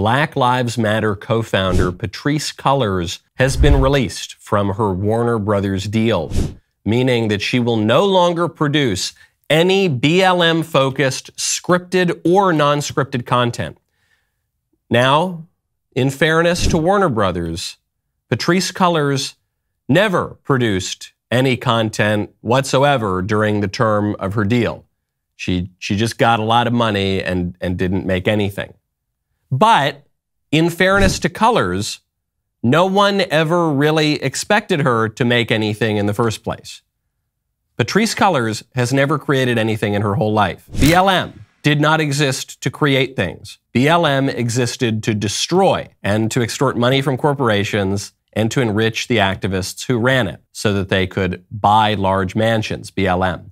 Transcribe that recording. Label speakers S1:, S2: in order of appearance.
S1: Black Lives Matter co founder Patrisse Cullors has been released from her Warner Brothers deal, meaning that she will no longer produce any BLM focused, scripted, or non scripted content. Now, in fairness to Warner Brothers, Patrisse Cullors never produced any content whatsoever during the term of her deal. She, she just got a lot of money and, and didn't make anything. But in fairness to Cullors, no one ever really expected her to make anything in the first place. Patrisse Cullors has never created anything in her whole life. BLM did not exist to create things. BLM existed to destroy and to extort money from corporations and to enrich the activists who ran it so that they could buy large mansions, BLM.